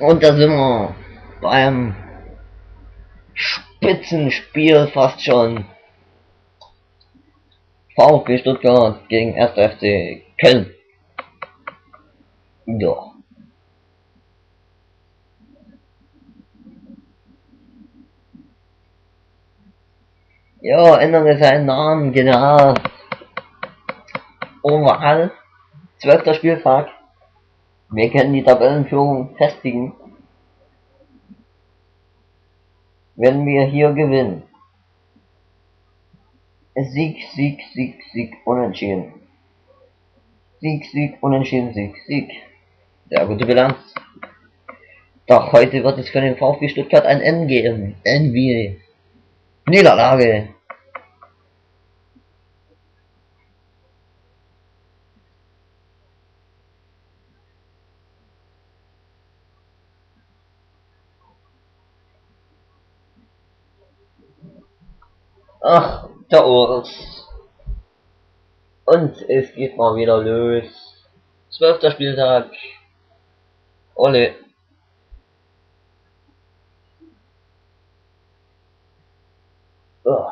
Und da sind wir beim Spitzenspiel fast schon. VfB Stuttgart gegen 1. FC Köln. Ja. Ja, ändere seinen Namen, genau. Oval. Zwölfter Spieltag. Wir können die Tabellenführung festigen. Wenn wir hier gewinnen. Sieg, Sieg, Sieg, Sieg, unentschieden. Sieg, Sieg, unentschieden, Sieg, Sieg. Sehr gute Bilanz. Doch heute wird es für den VfB Stuttgart ein N geben. N wie Niederlage. Ach, der Urs. Und es geht mal wieder los. Zwölfter Spieltag. Olle. Oh.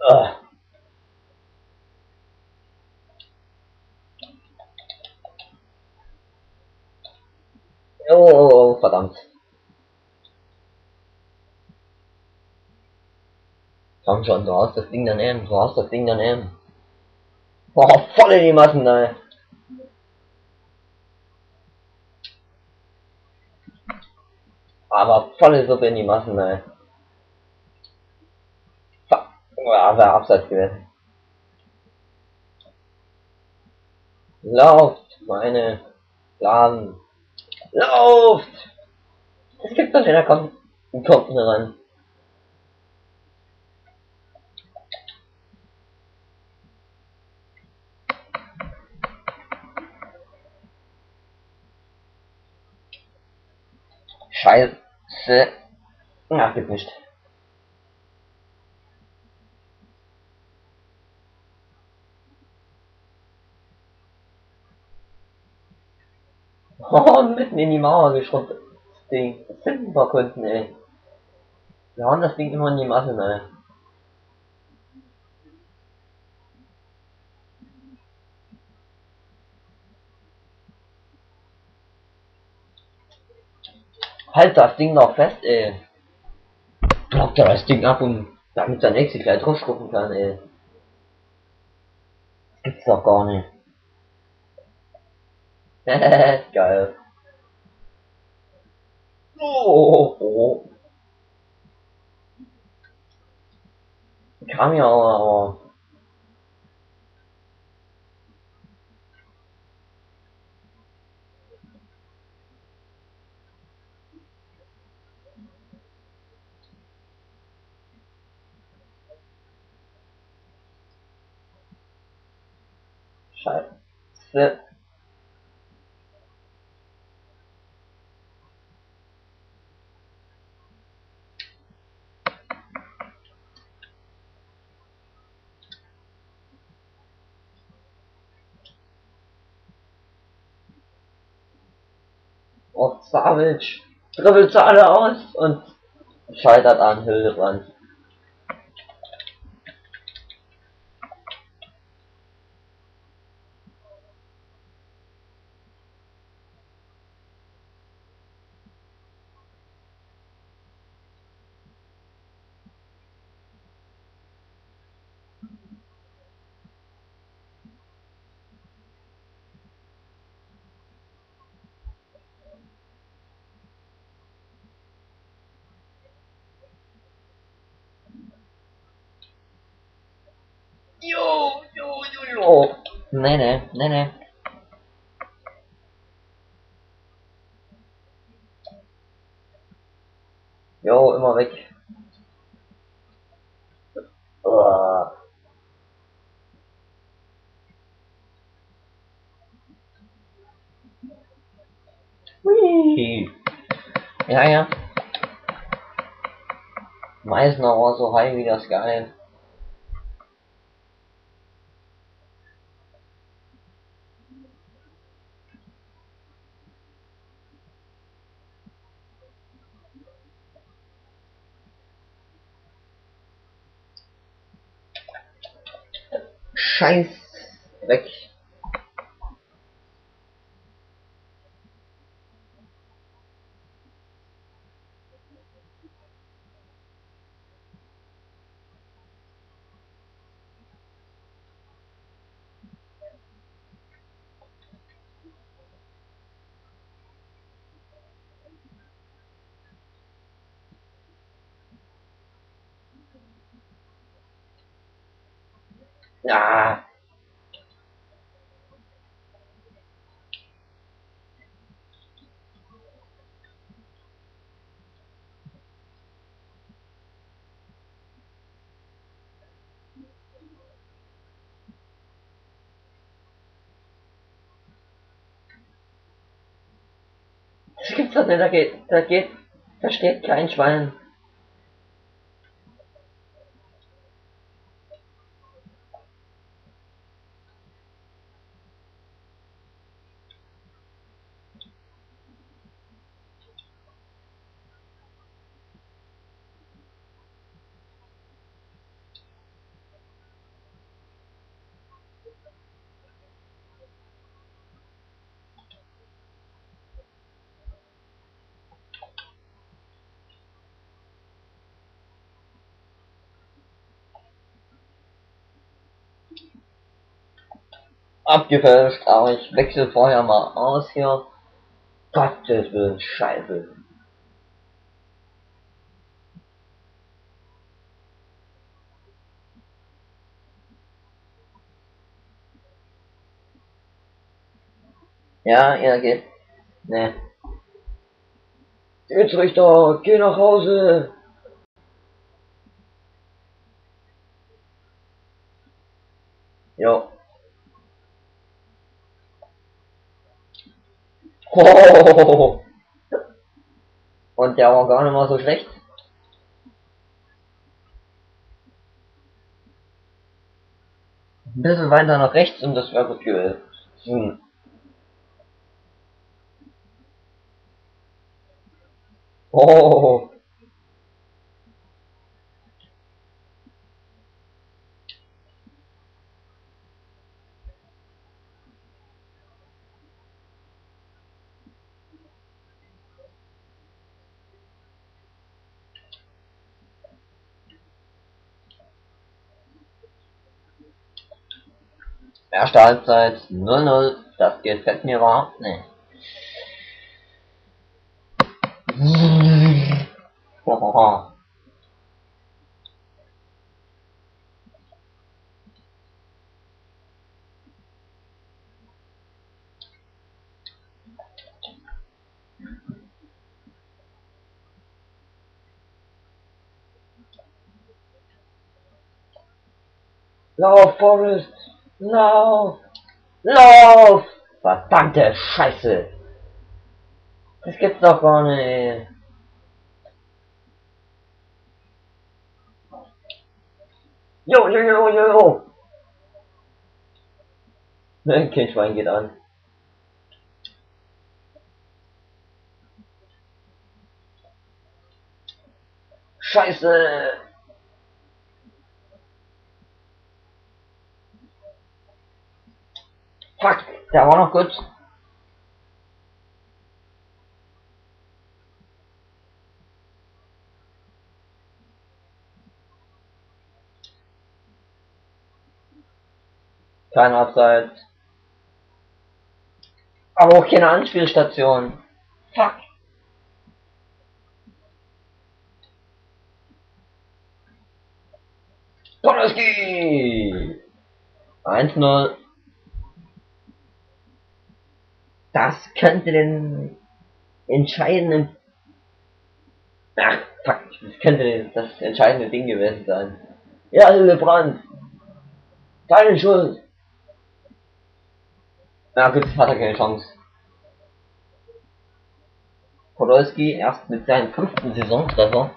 Ah. Oh, verdammt. Komm schon, du hast das Ding daneben, du hast das Ding daneben. Boah, voll in die Massen, ey. Aber volle Suppe in die Massen, ey. Fuck. Ja, wäre abseits gewesen. Lauft, meine Laden. Lauft! Es gibt doch einer kommt, kommt nicht ran. Scheiße. Na, geht nicht. Oh, mitten in die Mauer geschrubbt. Das Ding. Das sind paar Kunden, ey. Wir hauen das Ding immer in die Masse, ey. Halt das Ding noch fest, ey. Er das Ding ab und damit der nächste gleich drauf gucken kann, ey. Das gibt's doch gar nicht. Geil. Oh, oh. Kam ja aber, aber. Auf Savage, dribbelt alle aus und scheitert an Hildebrand. Jo, jo. Nee, nee, nee, nee. Jo, immer weg. Hui. Ja, ja. Meistens war so high wie das geil. Scheiß weg. Ja. Das gibt's doch nicht, da geht, da geht, da steht kein Schwein. Abgefälscht, aber ich wechsle vorher mal aus hier. Gottes Willen, Scheiße. Ja, er geht. Ne. Schiedsrichter, geh nach Hause! Jo. Oh. Und der war gar nicht mal so schlecht. Ein bisschen weiter nach rechts und das wäre gut gewesen. Oh. Erste Halbzeit 0-0, das gefällt mir überhaupt nicht. Lauf, Forrest! Lauf! Lauf! Verdammte Scheiße! Das gibt's doch gar nicht. Jo, jo, jo, jo, jo! Nein, kein Schwein geht an. Scheiße! Fuck, der war noch gut. Kein Abseits. Aber auch keine Anspielstation. Fuck. Donnerski! 1-0. Das könnte den entscheidenden. Ach, fuck, das könnte das entscheidende Ding gewesen sein. Ja, Lebrand. Deine Schuld. Na gut, hat er keine Chance. Podolski erst mit seinem fünften Saisontreffer